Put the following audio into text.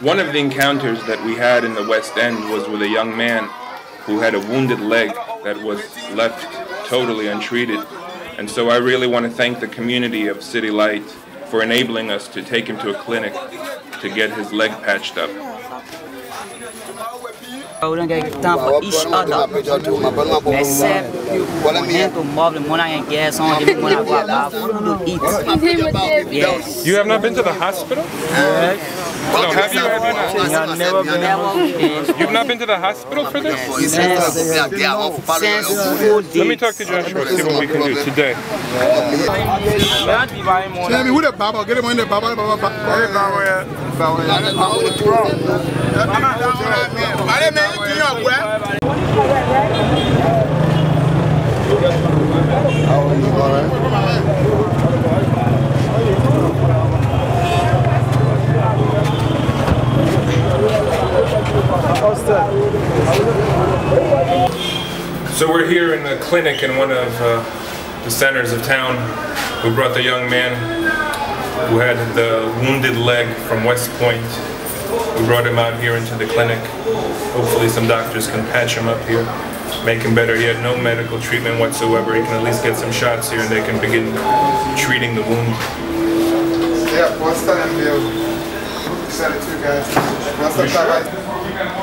One of the encounters that we had in the West End was with a young man who had a wounded leg that was left totally untreated. And so I really want to thank the community of City Light for enabling us to take him to a clinic to get his leg patched up. Orang kayak kita for each other. Except momento móvel, mona em guerra, são onde mona guardar, tudo eat. Yes. You have not been to the hospital? Yes. No, have you? Have you not? I've never been. You've not been to the hospital for this? Since, since school Let me talk to Joshua, see what we can do today. Tell me who the Baba? Get him in the Baba. Baba. Baba. So we're here in the clinic in one of uh, the centers of town. We brought the young man who had the wounded leg from West Point. We brought him out here into the clinic. Hopefully some doctors can patch him up here, make him better. He had no medical treatment whatsoever. He can at least get some shots here and they can begin treating the wound. Yeah, what's that in the Send it to you guys. What's the